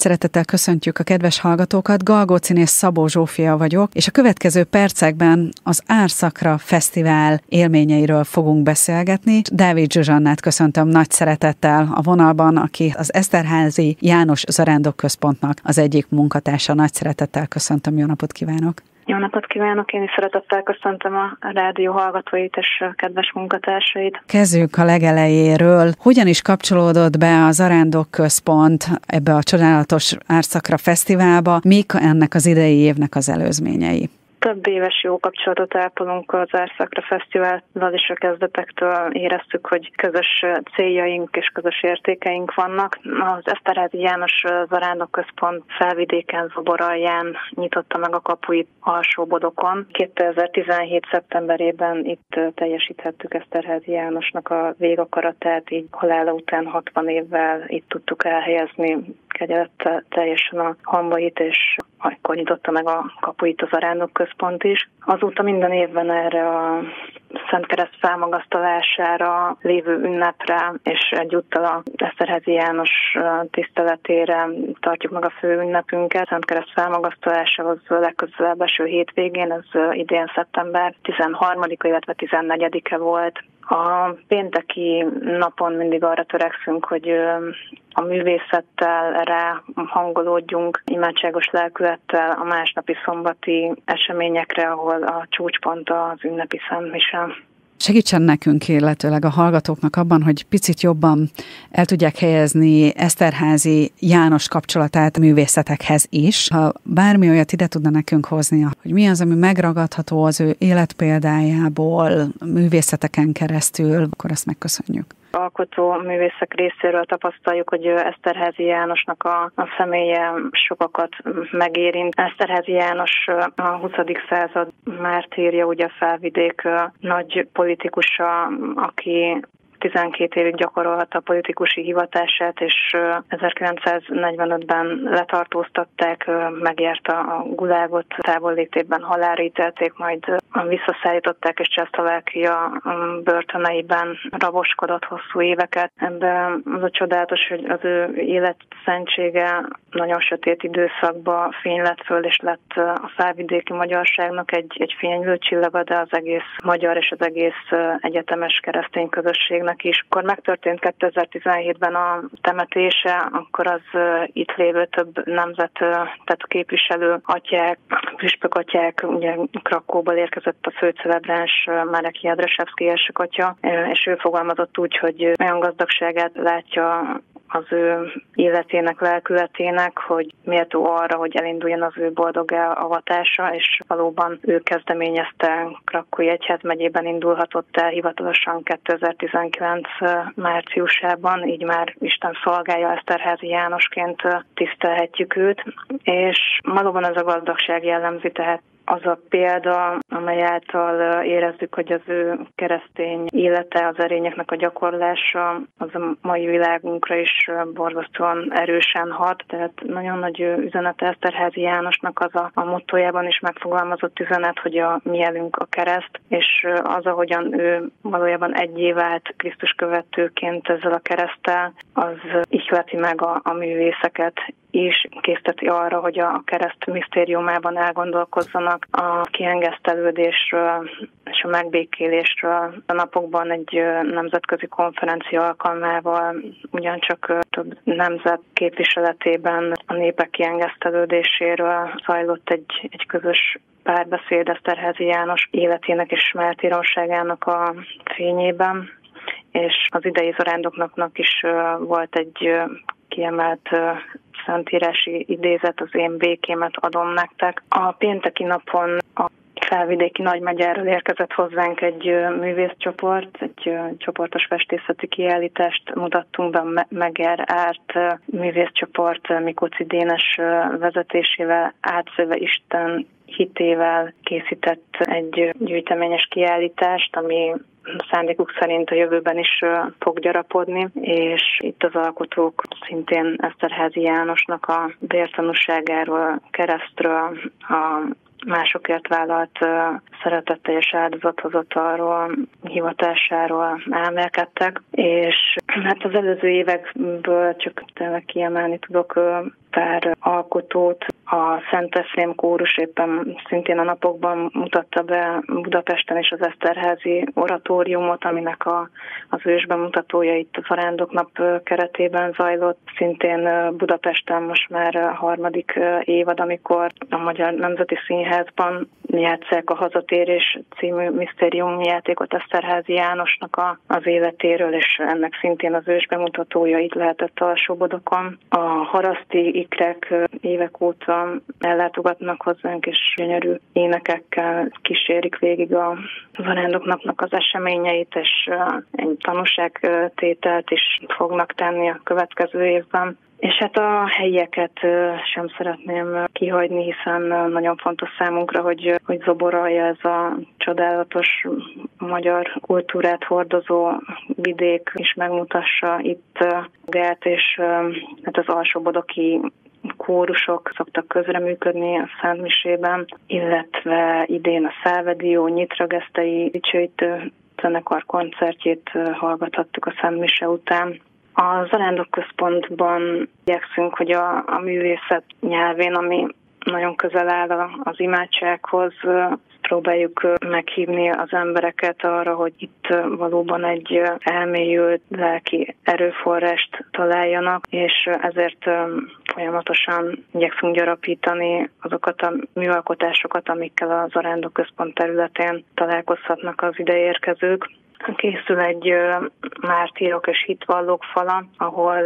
Nagy szeretettel köszöntjük a kedves hallgatókat. Galgócin és Szabó Zsófia vagyok, és a következő percekben az Árszakra Fesztivál élményeiről fogunk beszélgetni. Dávid Zsuzsannát köszöntöm nagy szeretettel a vonalban, aki az Eszterházi János Zarándok Központnak az egyik munkatársa. Nagy szeretettel köszöntöm, jó napot kívánok! Jó napot kívánok, én is szeretettel köszöntöm a rádió hallgatóit és kedves munkatársait. Kezdjük a legelejéről. Hogyan is kapcsolódott be az Arándok Központ ebbe a csodálatos Árszakra Fesztiválba? Mik ennek az idei évnek az előzményei? Több éves jó kapcsolatot ápolunk az Árszakra Fesztivállal, és a kezdetektől éreztük, hogy közös céljaink és közös értékeink vannak. Az Eszterházi János Zarándok Központ felvidéken Zoboralján nyitotta meg a kapuit Alsóbodokon. 2017. szeptemberében itt teljesíthettük Eszterházi Jánosnak a végakaratát, így halála után 60 évvel itt tudtuk elhelyezni kegyelette teljesen a hambait, és akkor nyitotta meg a kapuit az Arándok Központ is. Azóta minden évben erre a Szent Kereszt felmagasztalására lévő ünnepre, és egyúttal a Eszterházi János tiszteletére tartjuk meg a fő ünnepünket. Szent Kereszt felmagasztalásához legközelebb eső hétvégén, ez idén szeptember 13-a, illetve 14-e volt. A pénteki napon mindig arra törekszünk, hogy a művészettel rá hangolódjunk, imádságos lelkülettel a másnapi szombati eseményekre, ahol a csúcspont az ünnepi szentmise. Segítsen nekünk, illetőleg a hallgatóknak abban, hogy picit jobban el tudják helyezni Eszterházi János kapcsolatát művészetekhez is. Ha bármi olyat ide tudna nekünk hozni, hogy mi az, ami megragadható az ő életpéldájából, művészeteken keresztül, akkor azt megköszönjük alkotó művészek részéről tapasztaljuk, hogy Eszterházi Jánosnak a, a személye sokakat megérint. Eszterházi János a 20. század mártírja, ugye felvidék nagy politikusa, aki 12 évig gyakorolta a politikusi hivatását, és 1945-ben letartóztatták, megérte a gulágot, távollétében halálra ítélték, majd visszaszállították, és Csehszlovákia börtöneiben raboskodott hosszú éveket. Ebben az a csodálatos, hogy az ő életszentsége nagyon sötét időszakban fény lett föl, és lett a felvidéki magyarságnak egy, egy fénylő csillaga, de az egész magyar és az egész egyetemes keresztény közösségnek Gábornak is. Akkor megtörtént 2017-ben a temetése, akkor az itt lévő több nemzet, tehát képviselő atyák, püspök atyák, ugye Krakóból érkezett a főcelebráns Marek Jadresevszki érsek atya, és ő fogalmazott úgy, hogy olyan gazdagságát látja az ő életének, lelkületének, hogy méltó arra, hogy elinduljon az ő boldog avatása, és valóban ő kezdeményezte Krakói Egyház megyében indulhatott el hivatalosan 2019 márciusában, így már Isten szolgálja Eszterházi Jánosként tisztelhetjük őt, és valóban ez a gazdagság jellemzi, tehát az a példa, amely által érezzük, hogy az ő keresztény élete, az erényeknek a gyakorlása az a mai világunkra is borzasztóan erősen hat, tehát nagyon nagy üzenet Eszterházi Jánosnak az a, a mottójában is megfogalmazott üzenet, hogy a mielünk a kereszt, és az, ahogyan ő valójában egy vált Krisztus követőként ezzel a keresztel, az ihleti meg a, a művészeket, is készteti arra, hogy a kereszt misztériumában elgondolkozzanak a kiengesztelődésről és a megbékélésről. A napokban egy nemzetközi konferencia alkalmával ugyancsak több nemzet képviseletében a népek kiengesztelődéséről zajlott egy, egy közös párbeszéd Eszterházi János életének és mártírosságának a fényében és az idei zarándoknak is volt egy kiemelt szentírási idézet, az én békémet adom nektek. A pénteki napon felvidéki nagymegyáról érkezett hozzánk egy művészcsoport, egy csoportos festészeti kiállítást mutattunk be Meger Árt művészcsoport Mikóci Dénes vezetésével átszöve Isten hitével készített egy gyűjteményes kiállítást, ami szándékuk szerint a jövőben is fog gyarapodni, és itt az alkotók szintén Eszterházi Jánosnak a bértanúságáról, keresztről, a másokért vállalt szeretetteljes áldozathozatalról, hivatásáról elmélkedtek, és hát az előző évekből csak tényleg kiemelni tudok pár alkotót. A Szent Eszrém kórus éppen szintén a napokban mutatta be Budapesten is az Eszterházi oratóriumot, aminek a, az ősbemutatója itt a Zarándok nap keretében zajlott. Szintén Budapesten most már a harmadik évad, amikor a Magyar Nemzeti Színházban játszák a Hazatérés című misztériumjátékot Eszterházi Jánosnak a, az életéről, és ennek szintén az ősbemutatója itt lehetett alsóbodokon. A haraszti ikrek évek óta ellátogatnak hozzánk, és gyönyörű énekekkel kísérik végig a zarándoknapnak az eseményeit, és egy tanúságtételt is fognak tenni a következő évben. És hát a helyieket sem szeretném kihagyni, hiszen nagyon fontos számunkra, hogy, hogy zoboralja ez a csodálatos magyar kultúrát hordozó vidék is megmutassa itt Gát, és hát az alsóbodoki kórusok szoktak közreműködni a Szentmisében, illetve idén a Szávedió, Nyitragesztei dicsőítő zenekar koncertjét hallgathattuk a Szentmise után. A Zarándok Központban igyekszünk, hogy a, a művészet nyelvén, ami nagyon közel áll az imádsághoz, próbáljuk meghívni az embereket arra, hogy itt valóban egy elmélyült lelki erőforrást találjanak, és ezért folyamatosan igyekszünk gyarapítani azokat a műalkotásokat, amikkel az Arándok Központ területén találkozhatnak az ideérkezők. Készül egy mártírok és hitvallók fala, ahol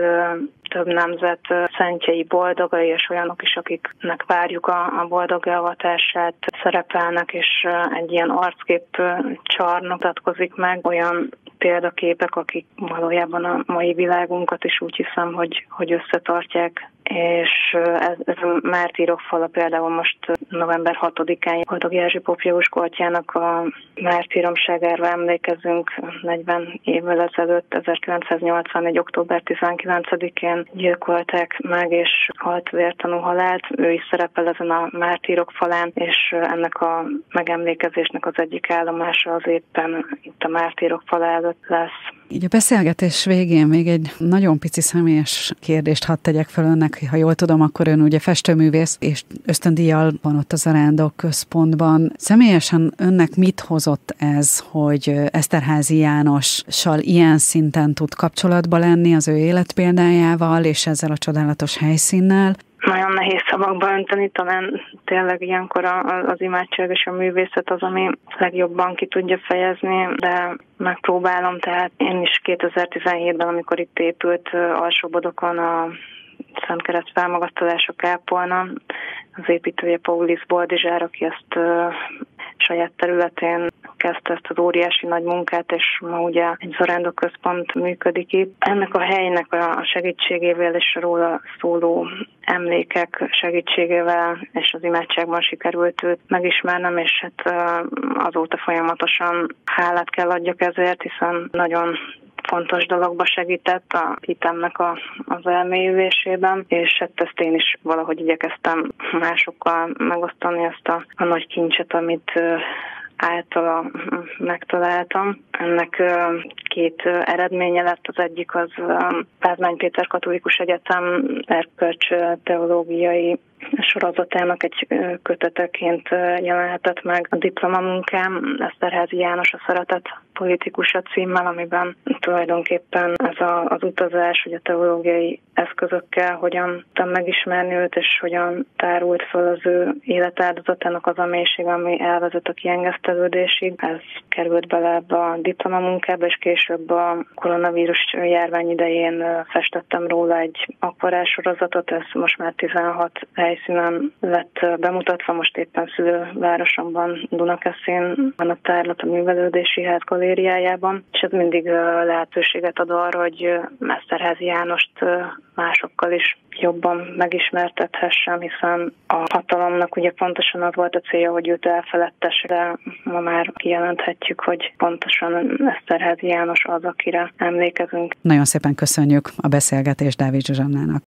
több nemzet szentjei boldogai, és olyanok is, akiknek várjuk a, a boldog avatását, szerepelnek, és egy ilyen arckép csarnok mutatkozik meg, olyan példaképek, akik valójában a mai világunkat is úgy hiszem, hogy, hogy összetartják és ez, ez a mártírok fala például most november 6-án Boldog Jerzsi Popjós Koltjának a mártíromságára emlékezünk 40 évvel ezelőtt, 1981. október 19-én gyilkolták meg, és halt vértanú halált. Ő is szerepel ezen a mártírok falán, és ennek a megemlékezésnek az egyik állomása az éppen itt a mártírok fala előtt lesz. Így a beszélgetés végén még egy nagyon pici személyes kérdést hadd tegyek fel önnek, ha jól tudom, akkor ön ugye festőművész, és ösztöndíjjal van ott az Arándok központban. Személyesen önnek mit hozott ez, hogy Eszterházi Jánossal ilyen szinten tud kapcsolatba lenni az ő életpéldájával, és ezzel a csodálatos helyszínnel? nagyon nehéz szavakba önteni, talán tényleg ilyenkor az imádság és a művészet az, ami legjobban ki tudja fejezni, de megpróbálom, tehát én is 2017-ben, amikor itt épült Alsóbodokon a Szent Kereszt felmagasztalása kápolna, az építője Paulis Boldizsár, aki ezt saját területén kezdte ezt az óriási nagy munkát, és ma ugye egy zarándok központ működik itt. Ennek a helynek a segítségével és róla szóló emlékek segítségével és az imádságban sikerült őt megismernem, és hát azóta folyamatosan hálát kell adjak ezért, hiszen nagyon fontos dologba segített a hitemnek a, az elmélyülésében, és hát ezt én is valahogy igyekeztem másokkal megosztani ezt a, a nagy kincset, amit általa megtaláltam. Ennek két eredménye lett. Az egyik az Pázmány Péter Katolikus Egyetem erkölcs teológiai sorozatának egy köteteként jelenhetett meg a diplomamunkám, Eszterházi János a Szeretet politikusa címmel, amiben tulajdonképpen ez a, az utazás, hogy a teológiai eszközökkel hogyan tudtam megismerni őt, és hogyan tárult föl az ő életáldozatának az a mélység, ami elvezet a kiengesztelődésig. Ez került bele ebbe a diplomamunkába, és később a koronavírus járvány idején festettem róla egy akvarásorozatot, ez most már 16 helyszínen lett bemutatva, most éppen szülővárosomban Dunakeszin van a tárlat a művelődési ház galériájában, és ez mindig lehetőséget ad arra, hogy Meszterházi Jánost másokkal is jobban megismertethessem, hiszen a hatalomnak ugye pontosan az volt a célja, hogy őt elfeledtes, de ma már kijelenthetjük, hogy pontosan Eszterházi János az, akire emlékezünk. Nagyon szépen köszönjük a beszélgetést Dávid Zsuzsannának.